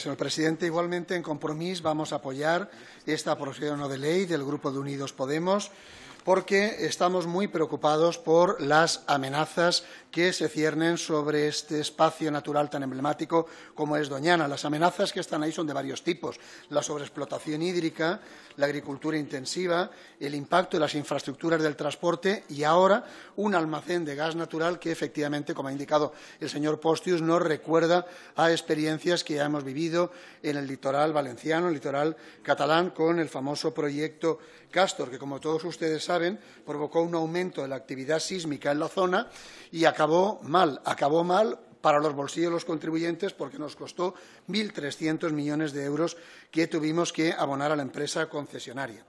Señor presidente, igualmente en compromiso vamos a apoyar esta proposición de ley del Grupo de Unidos Podemos porque estamos muy preocupados por las amenazas que se ciernen sobre este espacio natural tan emblemático como es Doñana. Las amenazas que están ahí son de varios tipos. La sobreexplotación hídrica, la agricultura intensiva, el impacto de las infraestructuras del transporte y ahora un almacén de gas natural que efectivamente, como ha indicado el señor Postius, nos recuerda a experiencias que ya hemos vivido en el litoral valenciano, el litoral catalán, con el famoso proyecto Castor, que como todos ustedes saben, provocó un aumento de la actividad sísmica en la zona y acabó mal, acabó mal para los bolsillos de los contribuyentes porque nos costó 1.300 millones de euros que tuvimos que abonar a la empresa concesionaria.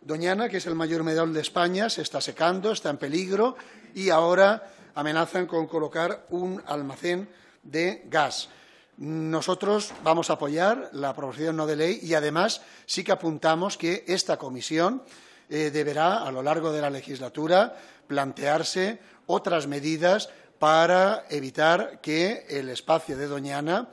Doñana, que es el mayor humedal de España, se está secando, está en peligro y ahora amenazan con colocar un almacén de gas. Nosotros vamos a apoyar la aprobación no de ley y, además, sí que apuntamos que esta comisión eh, deberá, a lo largo de la legislatura, plantearse otras medidas para evitar que el espacio de Doñana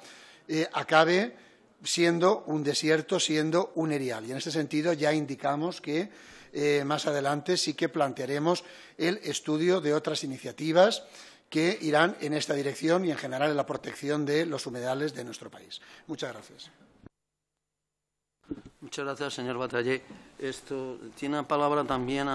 eh, acabe siendo un desierto, siendo un erial. Y en ese sentido ya indicamos que eh, más adelante sí que plantearemos el estudio de otras iniciativas que irán en esta dirección y en general en la protección de los humedales de nuestro país. Muchas gracias. Muchas gracias, señor Batallé. Esto tiene palabra también